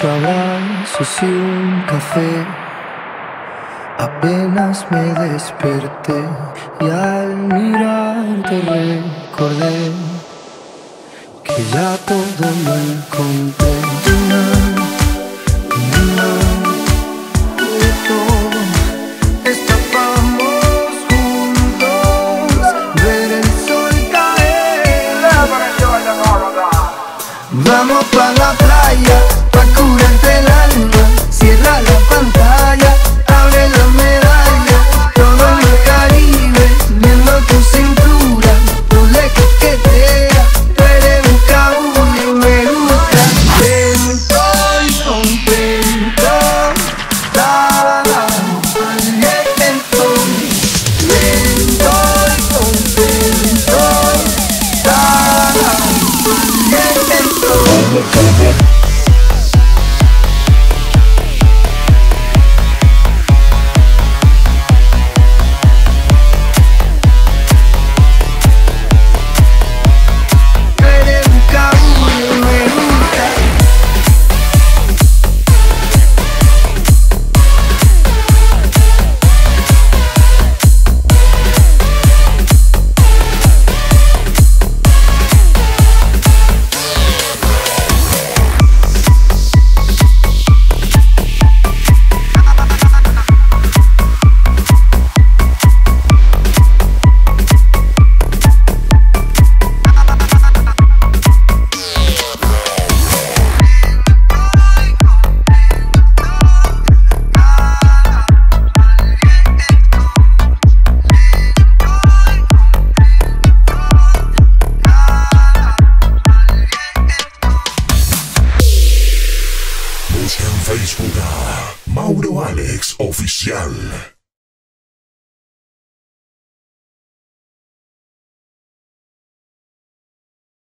tu abrazo y un café. Apenas me desperté y al mirarte recordé que ya todo lo encontré. La playa, pa' curarte el alma. Cierra la pantalla, Mauro Alex Oficial.